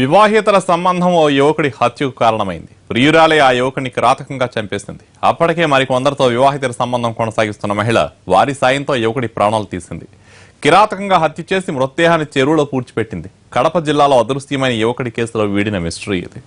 వివాహేతర సంబంధం ఓ యువకుడి హత్యకు కారణమైంది. ప్రియురాలే ఆ యువకుడిని కిరాతకంగా చంపేసింది. అప్పటికే మరికొందరితో వివాహేతర సంబంధం కొనసాగిస్తున్న మహిళ వారి సాయంతో యువకుడి ప్రాణాలు తీసింది. కిరాతకంగా హత్య చేసి మృతదేహాన్ని చెరువులో పూడ్చిపెట్టింది. కడప జిల్లాలో అదృశ్యమైన యువకుడి కేసులో వీడిన మిస్టరీ ఇది.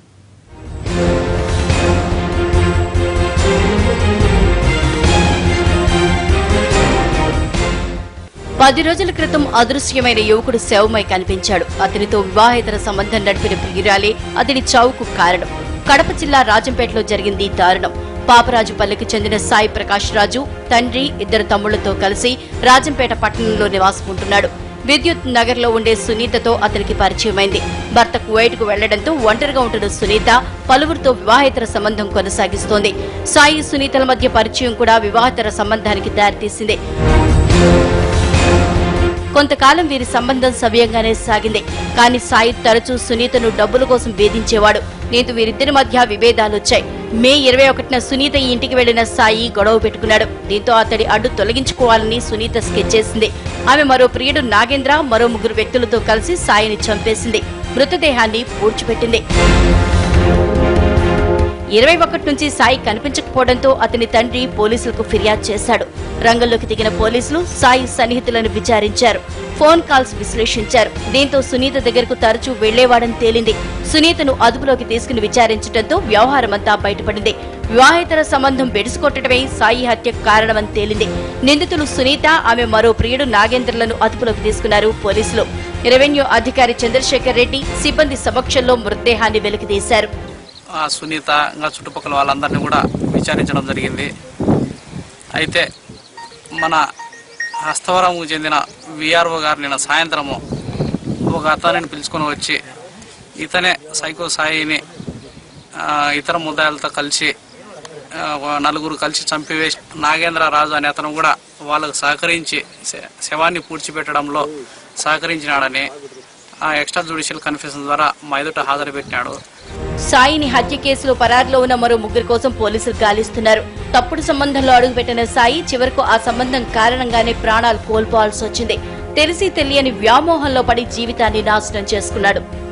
పది రోజుల క్రితం అదృశ్యమైన యువకుడు శవమై కనిపించాడు. అతనితో వివాహేతర సంబంధం నడిపిన ప్రియురాలే అతని చావుకు కారణం. కడప జిల్లా రాజంపేటలో జరిగింది ఈ దారుణం. పాపరాజుపల్లికి చెందిన సాయి ప్రకాష్ రాజు తండ్రి ఇద్దరు తమ్ముళ్ళతో కలిసి రాజంపేట పట్టణంలో నివాసముంటున్నాడు. విద్యుత్ నగర్లో ఉండే సునీతతో అతనికి పరిచయమైంది. భర్త కువైట్కు వెళ్ళడంతో ఒంటరిగా ఉంటున్న సునీత పలువురితో వివాహేతర సంబంధం కొనసాగిస్తోంది. సాయి సునీతల మధ్య పరిచయం కూడా వివాహేతర సంబంధానికి దారితీసింది. కొంతకాలం వీరి సంబంధం సవ్యంగానే సాగింది. కానీ సాయి తరచూ సునీతను డబ్బుల కోసం వేధించేవాడు. నేతు వీరిద్దరి మధ్య విభేదాలొచ్చాయి. మే ఇరవై ఒకటిన సునీత ఈ ఇంటికి వెళ్ళిన సాయి గొడవ పెట్టుకున్నాడు. దీంతో అతడి అడ్డు తొలగించుకోవాలని సునీత స్కెచ్ చేసింది. ఆమె మరో ప్రియుడు నాగేంద్ర మరో ముగ్గురు వ్యక్తులతో కలిసి సాయిని చంపేసింది. మృతదేహాన్ని పూడ్చిపెట్టింది. ఇరవై ఒకటి నుంచి సాయి కనిపించకపోవడంతో అతని తండ్రి పోలీసులకు ఫిర్యాదు చేశాడు. రంగంలోకి దిగిన పోలీసులు సాయి సన్నిహితులను విచారించారు. ఫోన్ కాల్స్ విశ్లేషించారు. దీంతో సునీత దగ్గరకు తరచూ వెళ్ళేవాడని తేలింది. సునీతను అదుపులోకి తీసుకుని విచారించడంతో వ్యవహారమంతా బయటపడింది. వివాహేతర సంబంధం బెడుసుకొట్టడమే సాయి హత్యకు కారణమని తేలింది. నిందితులు సునీత ఆమె మరో ప్రియుడు నాగేంద్రలను అదుపులోకి తీసుకున్నారు పోలీసులు. రెవెన్యూ అధికారి చంద్రశేఖర్ రెడ్డి సిబ్బంది సమక్షంలో మృతదేహాన్ని వెలికితీశారు సునీత ఇంకా చుట్టుపక్కల వాళ్ళందరినీ కూడా విచారించడం జరిగింది. అయితే మన హస్తవరంకు చెందిన విఆర్ఓ గారు నిన్న సాయంత్రము ఒక అతనిని పిలుచుకొని వచ్చి ఇతనే సైకో సాయిని ఇతర ముద్దాయిలతో కలిసి నలుగురు కలిసి చంపివేసి నాగేంద్ర రాజు అనే అతను కూడా వాళ్ళకు సహకరించి శ- శవాన్ని పూడ్చిపెట్టడంలో సహకరించినాడని ఆ ఎక్స్ట్రా జుడిషియల్ కన్ఫ్యూషన్ ద్వారా మా ఎదుట హాజరు పెట్టినాడు సాయిని హత్య కేసులో పరారులో ఉన్న మరో ముగ్గురు కోసం పోలీసులు గాలిస్తున్నారు. తప్పుడు సంబంధంలో అడుగుపెట్టిన సాయి చివరకు ఆ సంబంధం కారణంగానే ప్రాణాలు కోల్పోవాల్సి వచ్చింది. తెలిసి తెలియని వ్యామోహంలో పడి జీవితాన్ని నాశనం చేసుకున్నాడు.